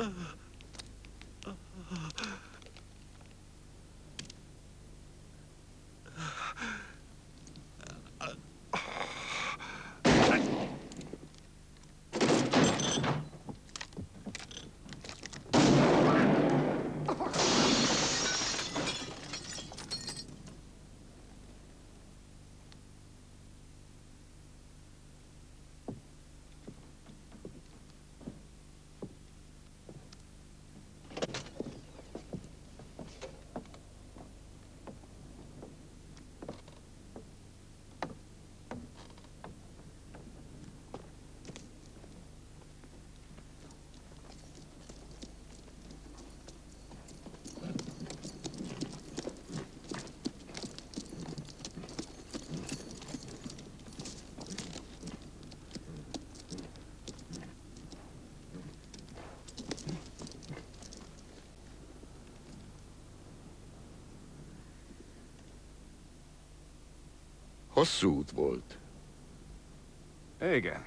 Ugh. Hosszú út volt. Igen.